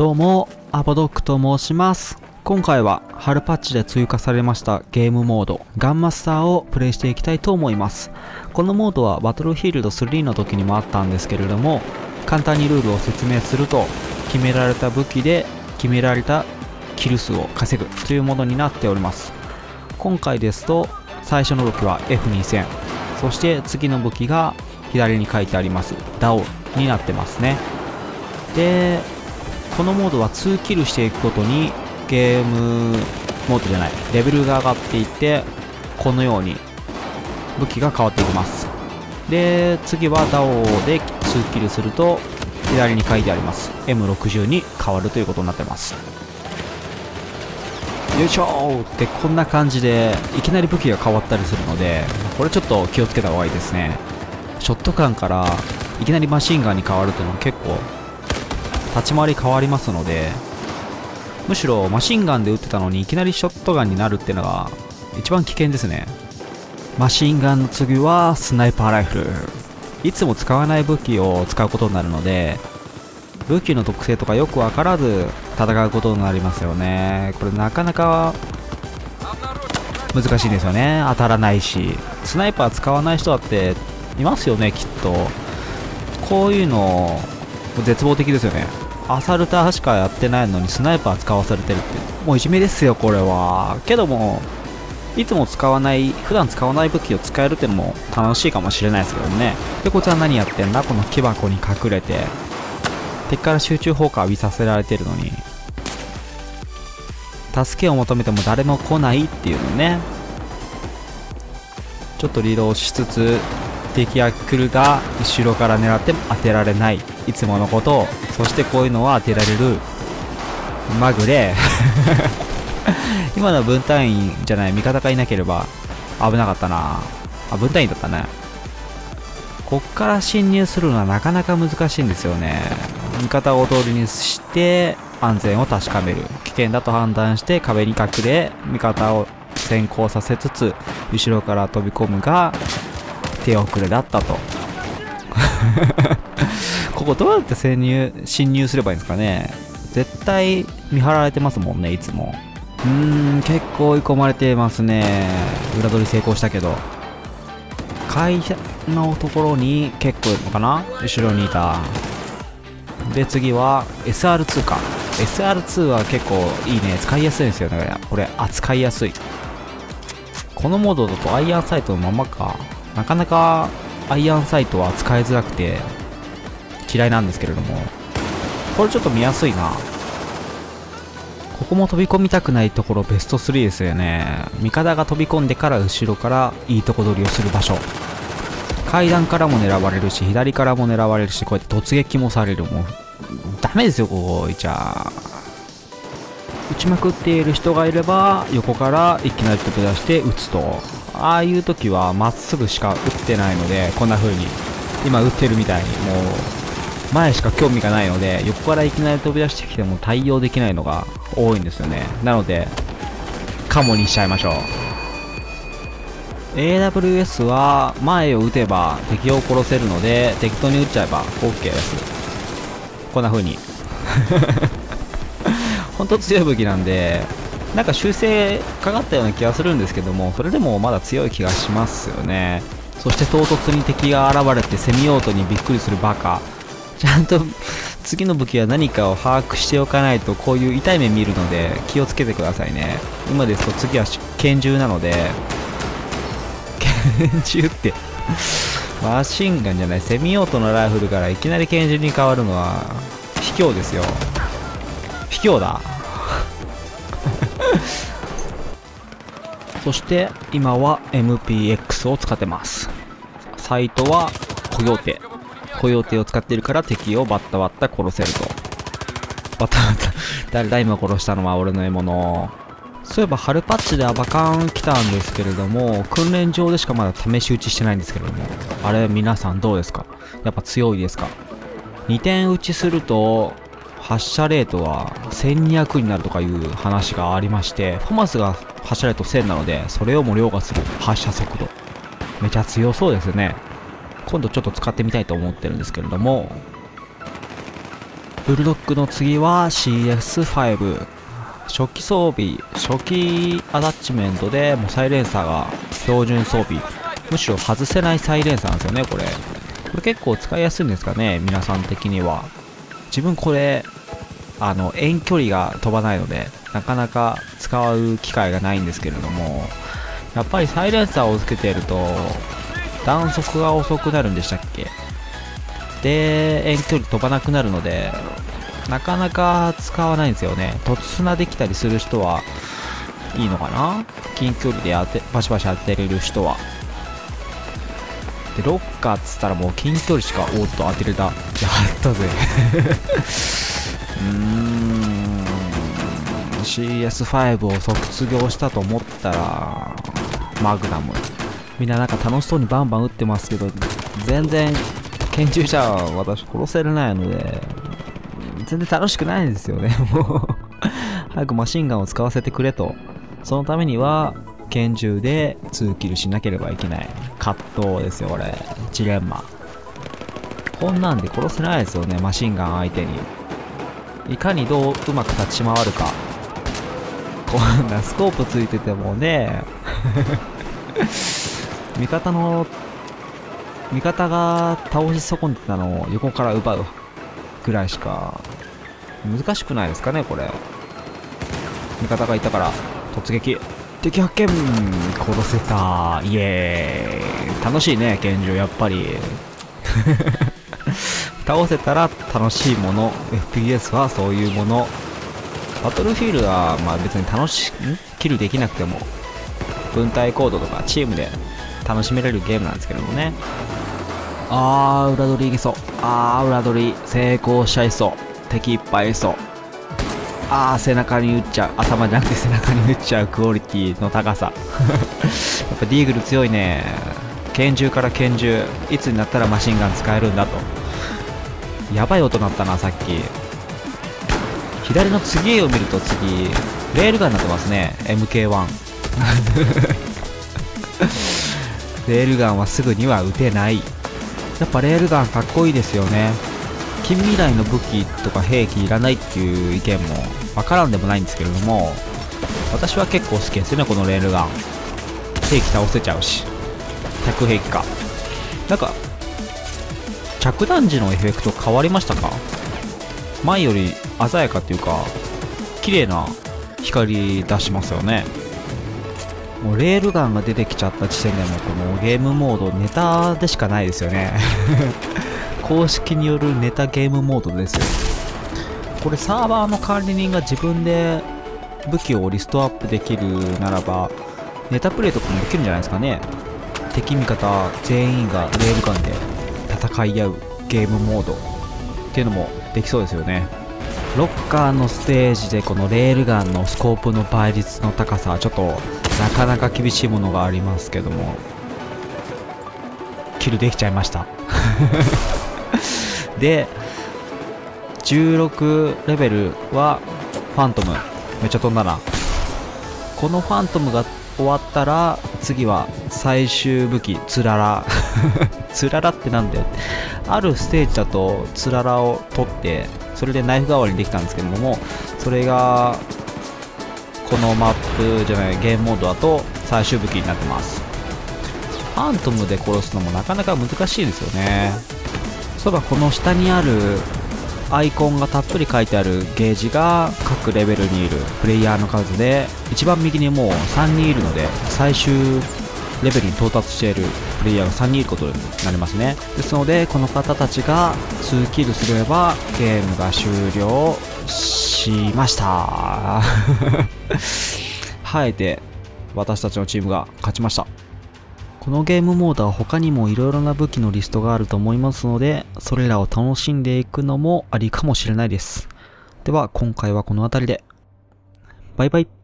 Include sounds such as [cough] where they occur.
どうも、アボドックと申します。今回は春パッチで追加されましたゲームモード、ガンマスターをプレイしていきたいと思います。このモードはバトルフィールド3の時にもあったんですけれども、簡単にルールを説明すると、決められた武器で決められたキル数を稼ぐというものになっております。今回ですと、最初の武器は F2000、そして次の武器が左に書いてあります DAO になってますね。で、このモードは2キルしていくごとにゲームモードじゃないレベルが上がっていってこのように武器が変わっていきます。で次は DAO で2キルすると左に書いてあります。M60 に変わるということになってます。よいしょーってこんな感じでいきなり武器が変わったりするのでこれちょっと気をつけた方がいいですね。ショットガンからいきなりマシンガンに変わるというのは結構立ち回り変わりますのでむしろマシンガンで撃ってたのにいきなりショットガンになるっていうのが一番危険ですね。マシンガンの次はスナイパーライフル。いつも使わない武器を使うことになるので武器の特性とかよく分からず戦うことになりますよね。これなかなか難しいんですよね。当たらないし。スナイパー使わない人だっていますよねきっと。こういうの絶望的ですよね。アサルターしかやってないのにスナイパー使わされてるって。もういじめですよこれは。けどもいつも使わない普段使わない武器を使えるってのも楽しいかもしれないですけどね。でこいつは何やってんだ？この木箱に隠れて。敵から集中砲火浴びさせられてるのに。助けを求めても誰も来ないっていうのね。ちょっとリードしつつ敵が来るが後ろから狙っても当てられない。いつものことそしてこういうのは当てられるまぐれ。[laughs] 今の分単位じゃない味方がいなければ危なかったな。あ分単位だったね。こっから侵入するのはなかなか難しいんですよね。味方を通りにして安全を確かめる。危険だと判断して壁に隠れ味方を先行させつつ後ろから飛び込むが手遅れだったと。[laughs] ここどうやって潜入侵入すればいいんですかね。絶対見張られてますもんねいつも。うーん結構追い込まれてますね。裏取り成功したけど。会社のところに結構いるのかな。後ろにいた。で次は SR2 か。SR2 は結構いいね。使いやすいんですよね。これ扱いやすい。このモードだとアイアンサイトのままか。なかなかアイアンサイトは使いづらくて。嫌いなんですけれども。これちょっと見やすいな。ここも飛び込みたくないところベスト3ですよね。味方が飛び込んでから後ろからいいとこ取りをする場所。階段からも狙われるし左からも狙われるしこうやって突撃もされる。もうダメですよここいちゃ撃ちまくっている人がいれば横からいきなり飛び出して撃つと。ああいう時はまっすぐしか打ってないのでこんな風に今打ってるみたいにもう前しか興味がないので横からいきなり飛び出してきても対応できないのが多いんですよね。なのでカモにしちゃいましょう。AWS は前を撃てば敵を殺せるので適当に撃っちゃえば OK です。こんな風に。[laughs] 本当強い武器なんでなんか修正かかったような気がするんですけどもそれでもまだ強い気がしますよね。そして唐突に敵が現れてセミオートにびっくりするバカ。ちゃんと次の武器は何かを把握しておかないとこういう痛い目見るので気をつけてくださいね。今ですと次は拳銃なので拳銃ってマシンガンじゃないセミオートのライフルからいきなり拳銃に変わるのは卑怯ですよ。卑怯だ。[laughs] そして今は MPX を使ってます。サイトはコヨーテ。コヨーテを使っているから敵をバッタバッタ殺せると。バッタバッタ誰だ今殺したのは俺の獲物。そういえば春パッチでアバカン来たんですけれども訓練場でしかまだ試し撃ちしてないんですけれども。あれ皆さんどうですか？やっぱ強いですか？2点打ちすると発射レートは1200になるとかいう話がありましてフォマスが発射レート1000なのでそれをも凌駕する発射速度。めちゃ強そうですね。今度ちょっと使ってみたいと思ってるんですけれども。ブルドックの次は CS5 初期装備初期アタッチメントでもうサイレンサーが標準装備。むしろ外せないサイレンサーなんですよねこれ。これ結構使いやすいんですかね皆さん的には。自分これあの遠距離が飛ばないのでなかなか使う機会がないんですけれども。やっぱりサイレンサーをつけていると弾速が遅くなるんでしたっけ？で遠距離飛ばなくなるのでなかなか使わないんですよね。突砂できたりする人はいいのかな？近距離で当てバシバシ当てれる人は。でロッカーっつったらもう近距離しかおっと当てれたやったぜ。[laughs] うーん。CS5 を卒業したと思ったらマグナム。みんななんか楽しそうにバンバン撃ってますけど全然拳銃じゃ私殺せれないので全然楽しくないんですよね。[laughs] もう早くマシンガンを使わせてくれと。そのためには拳銃で2キルしなければいけない。葛藤ですよこれ。ジレンマ。こんなんで殺せないですよねマシンガン相手に。いかにどううまく立ち回るか。こんなスコープついててもね。[laughs] 味方の味方が倒し損ねてたのを横から奪うぐらいしか難しくないですかねこれ。味方がいたから突撃。敵発見殺せた。イエーイ。楽しいね拳銃やっぱり。[laughs] 倒せたら楽しいもの。FPS はそういうもの。バトルフィールドはまあ別に楽しん？キルできなくても。分隊行動とかチームで楽しめれるゲームなんですけどもね。あー裏取りいけそう。あー裏取り成功しちゃいそう。敵いっぱいいそう。あー背中に撃っちゃう。頭じゃなくて背中に撃っちゃうクオリティの高さ。[laughs] やっぱディーグル強いね。拳銃から拳銃。いつになったらマシンガン使えるんだと。やばい音鳴ったなさっき。左の次を見ると次レールガンになってますね。MK1 レールガンはすぐには撃てない。やっぱレールガンかっこいいですよね。近未来の武器とか兵器いらないっていう意見もわからんでもないんですけれども私は結構好きですよねこのレールガン。兵器倒せちゃうし。100兵器か。なんか着弾時のエフェクト変わりましたか？前より鮮やかっていうか綺麗な光出しますよね。もうレールガンが出てきちゃった時点でもこのゲームモードネタでしかないですよね。[laughs] 公式によるネタゲームモードですよ。これサーバーの管理人が自分で武器をリストアップできるならばネタプレイとかもできるんじゃないですかね。敵味方全員がレールガンで戦い合うゲームモードっていうのもできそうですよね。ロッカーのステージでこのレールガンのスコープの倍率の高さはちょっとなかなか厳しいものがありますけども。キルできちゃいました。[laughs] で16レベルはファントム。めっちゃ飛んだなこのファントムが終わったら次は最終武器つららつららってなんだよ。あるステージだとつららを取ってそれでナイフ代わりにできたんですけどもそれがこのマップじゃないゲームモードだと最終武器になってます。ファントムで殺すのもなかなか難しいですよね。そういえばこの下にあるアイコンがたっぷり書いてあるゲージが各レベルにいるプレイヤーの数で一番右にもう3人いるので最終レベルに到達しているプレイヤーが3人いることになりますねですのでこの方たちが2キルすればゲームが終了しました [laughs] はえて私たちのチームが勝ちましたこのゲームモードは他にも色々な武器のリストがあると思いますので、それらを楽しんでいくのもありかもしれないです。では今回はこの辺りで。バイバイ。